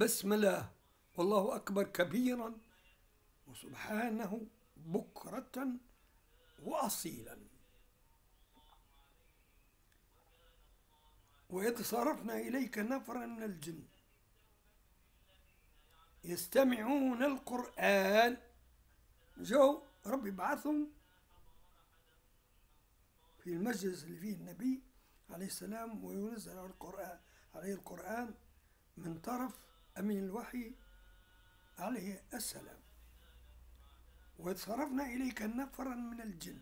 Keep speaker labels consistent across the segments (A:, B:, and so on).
A: بسم الله والله أكبر كبيرا وسبحانه بكرة وأصيلا. وإذ صرفنا إليك نفرا من الجن يستمعون القرآن. جو ربي بعثهم في المجلس اللي فيه النبي عليه السلام وينزل على القرآن عليه القرآن من طرف أمين الوحي عليه السلام. وإذ صرفنا إليك نفرا من الجن.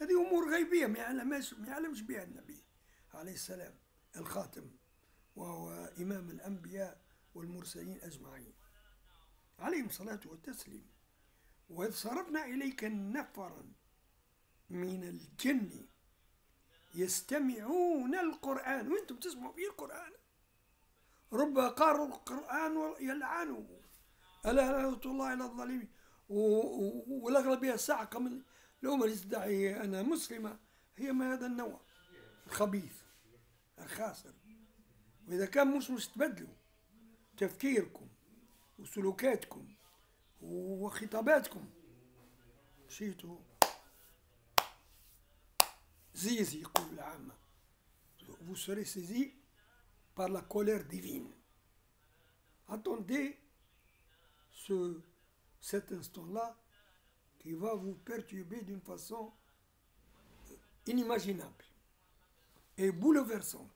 A: هذه أمور غيبية ما يعلمش ما يعلمش بها النبي عليه السلام الخاتم وهو إمام الأنبياء والمرسلين أجمعين. عليهم الصلاة والتسليم. وإذ صرفنا إليك نفرا من الجن يستمعون القرآن. وأنتم تسمعوا فيه القرآن. رب قارئ القرآن يلعنه ألا لعنة الله إلى الظالمين. والأغلبية الساعة من الأمة اللي تدعي أنا مسلمة. هي من هذا النوع؟ الخبيث الخاسر. وإذا كان مش مش تبدلوا تفكيركم وسلوكاتكم وخطاباتكم. مشيتوا زيزي يقول العامة. Vous serez saisi par la colère divine attendez ce, cet instant-là qui va vous perturber d'une façon inimaginable et bouleversante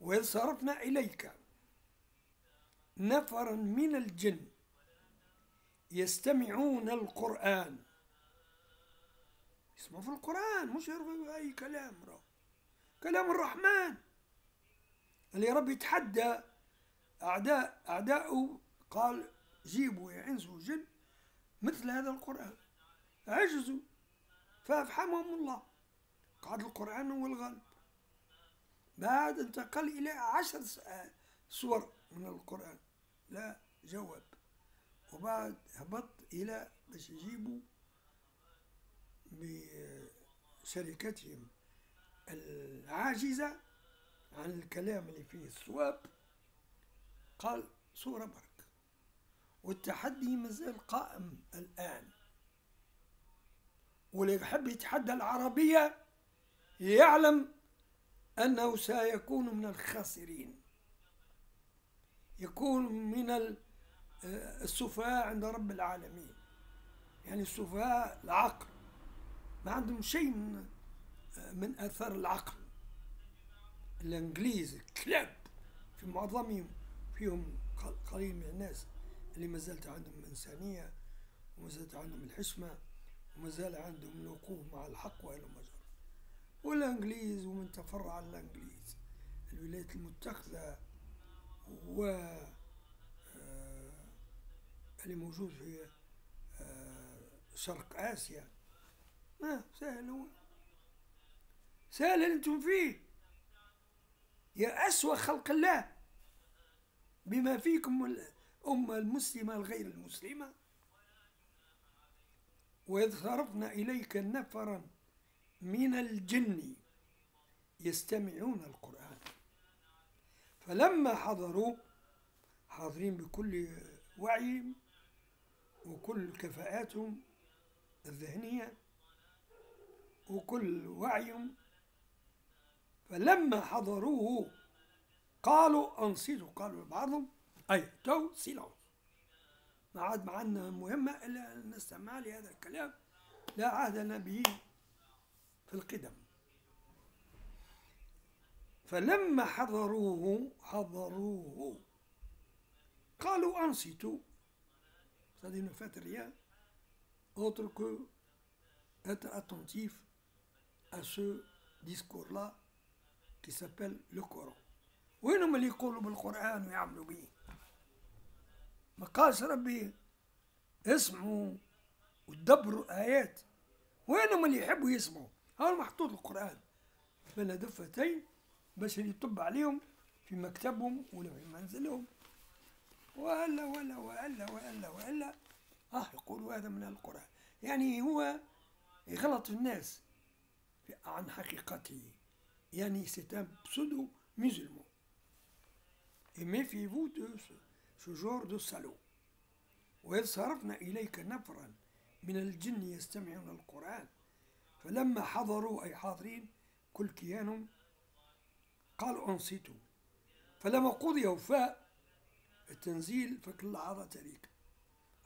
A: وإذ صرفنا إليك نفرا من الجن يستمعون القرآن يسمعوا في القرآن مش يرغبوا أي كلام رو. كلام الرحمن اللي ربي يتحدى أعداء أعداؤه قال جيبوا يا إنس وجن مثل هذا القرآن. عجزوا فأفحمهم الله. قعد القرآن هو الغالب. بعد انتقل إلى عشر سور من القرآن. لا جواب. وبعد هبط إلى باش يجيبوا بشركتهم العاجزة عن الكلام اللي فيه. الصواب قال صورة برك. والتحدي مازال قائم الآن. واللي يحب يتحدى العربية يعلم أنه سيكون من الخاسرين. يكون من السفهاء عند رب العالمين. يعني السفهاء العقل. ما عندهم شيء من من اثار العقل. الإنجليز كلاب في معظمهم فيهم قليل من الناس اللي ما زالت عندهم إنسانية وما زالت عندهم الحشمه وما زال عندهم الوقوف مع الحق والى ما جرى والإنجليز ومن تفرع الإنجليز الولايات المتخذه و اللي موجود في شرق آسيا. ما سهل هو. سهل أنتم فيه. يا أسوأ خلق الله. بما فيكم الأمة المسلمة الغير المسلمة. وإذ صرفنا إليك نفرا من الجن يستمعون القرآن. فلما حضروا حاضرين بكل وعي وكل كفاءاتهم الذهنية وكل وعيهم فلما حضروه قالوا أنصتوا قالوا بعضهم أي to silence ما عاد معنا مهمة إلا أن نستمع لهذا الكلام. لا عهد لنا به في القدم. فلما حضروه حضروه قالوا أنصتوا. C'est-à-dire ne faites rien autre que être attentif à ce discours-là. Qui s'appelle le Coran. وينهم اللي يقولوا بالقرآن ويعملوا به؟ ما ربي اسمعوا وتدبروا الآيات وينهم اللي يحبوا يسمعوا؟ هذا محطوط القرآن بين دفتين باش يطب عليهم في مكتبهم ولا في منزلهم ولا ولا ولا ولا ولا آه يقولوا هذا من القرآن يعني هو يغلط الناس عن حقيقته يعني سيت ان بسودو مسلمون Et méfiez-vous de ce, ce genre de salaud. وإذ صرفنا إليك نفرا من الجن يستمعون القرآن فلما حضروا أي حاضرين كل كيان قالوا أنصتوا. فلما قضي وفاء التنزيل فكل عظة تليك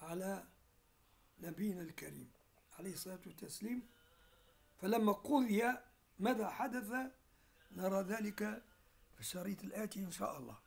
A: على نبينا الكريم عليه الصلاة والتسليم. فلما قضي ماذا حدث؟ نرى ذلك في الشريط الآتي إن شاء الله.